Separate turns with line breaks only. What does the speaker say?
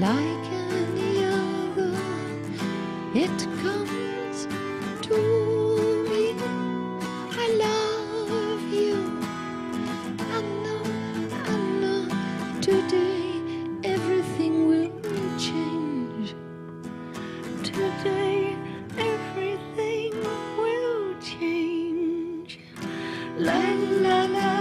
like any other, it comes today everything will change. La la la.